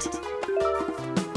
Start!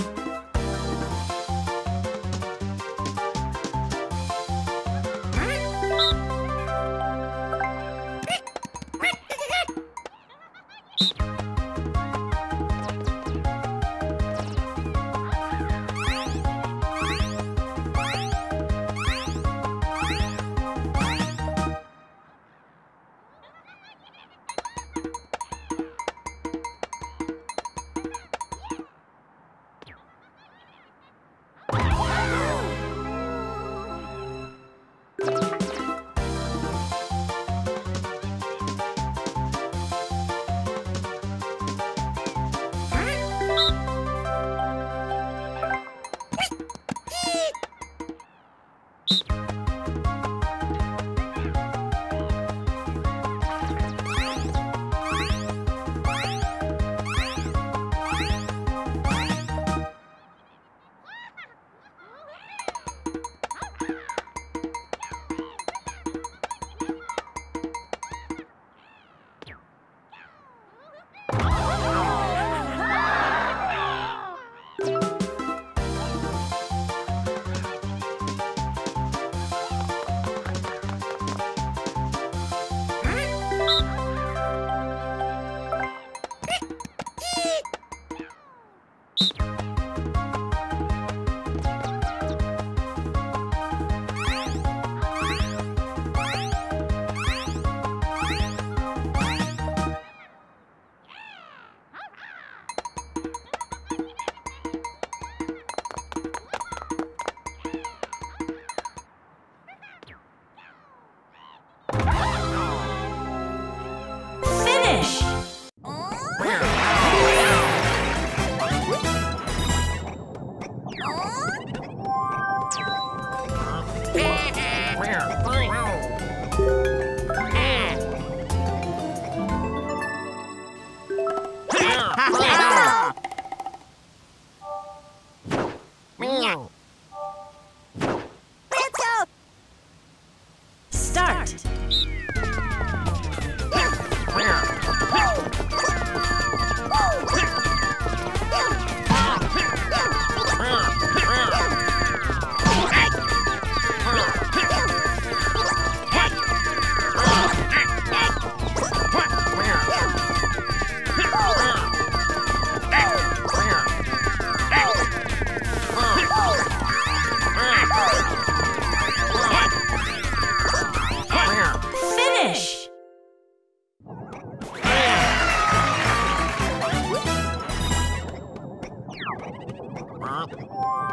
Start!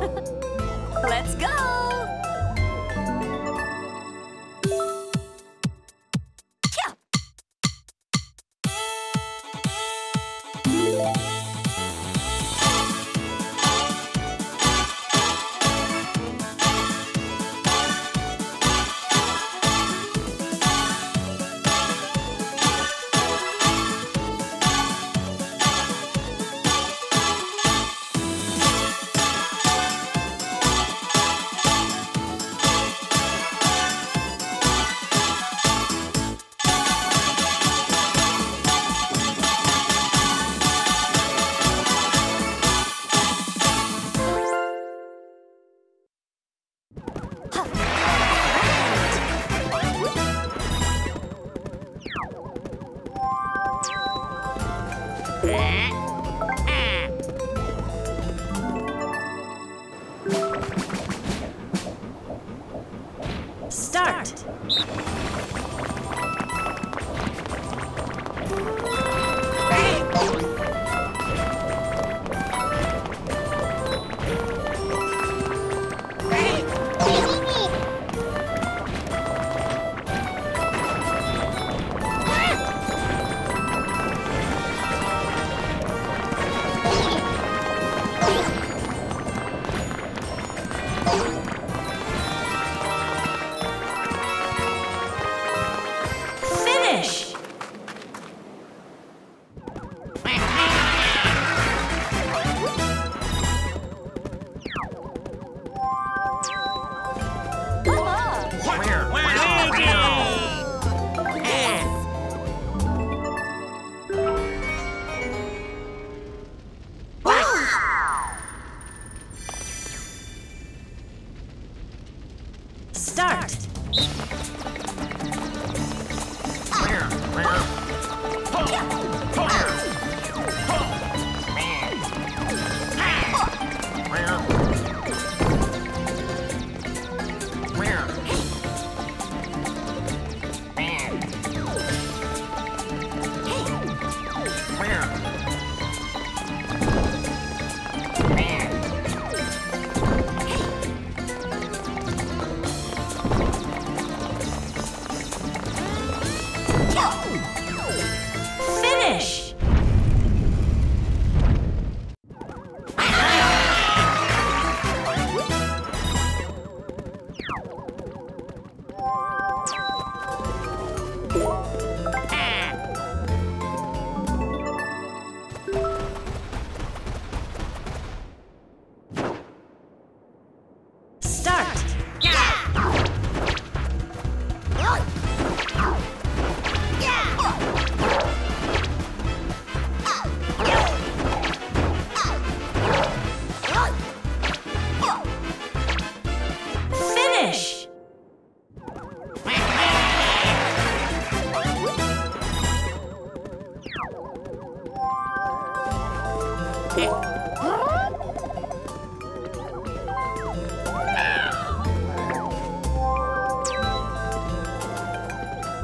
Let's go!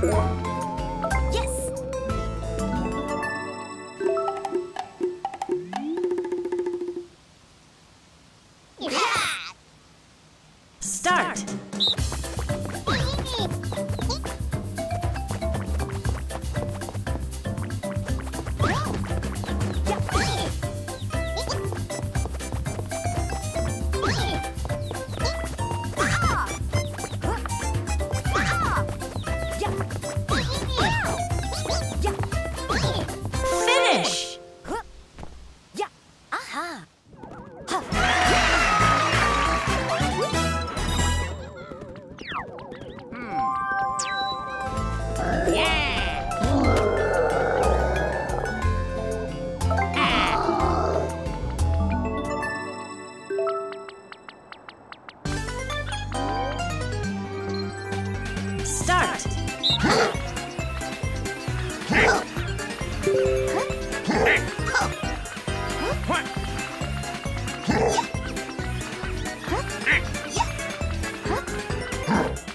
我 Huh?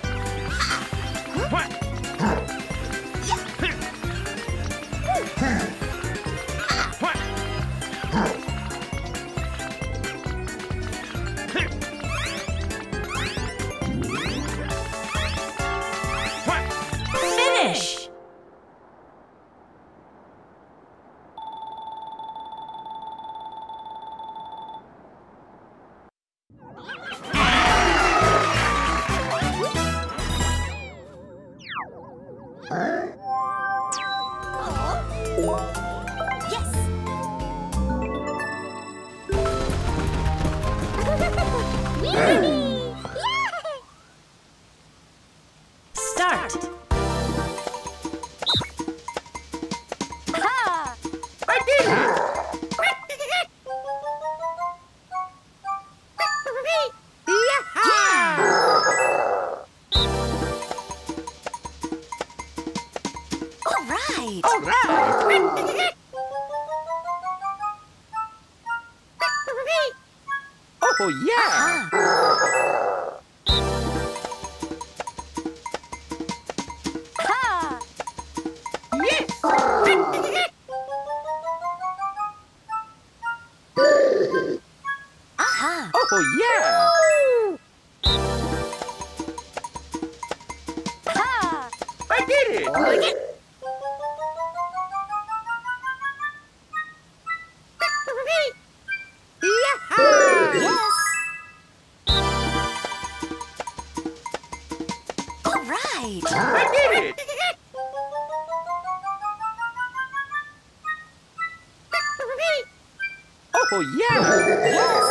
Oh, yeah. Uh -huh. I did it! Oh, yeah! Oh,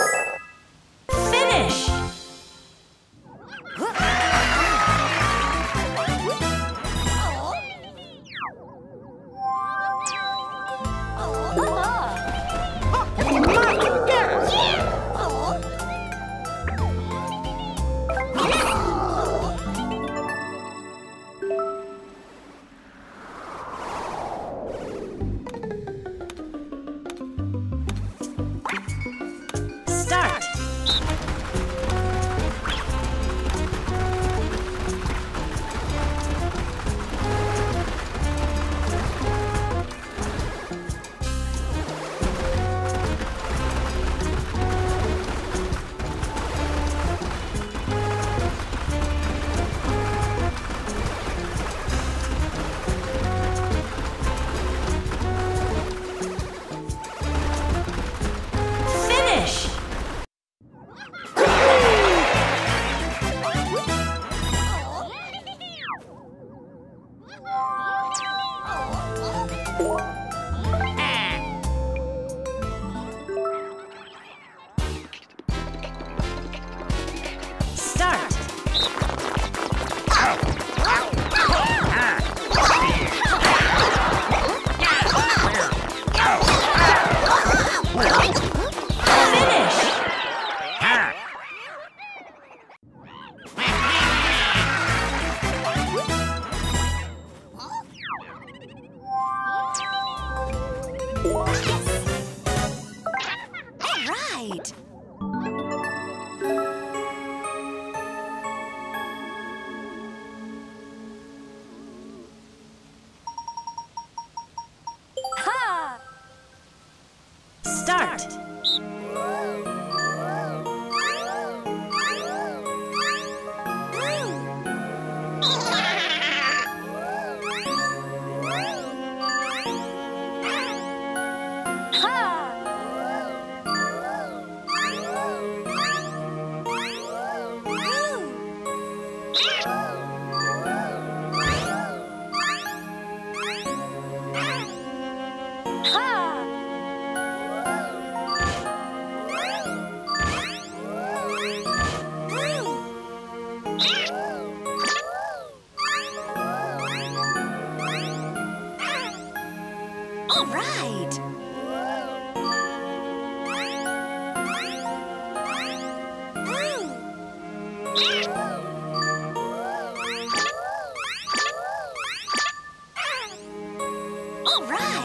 Great! All right.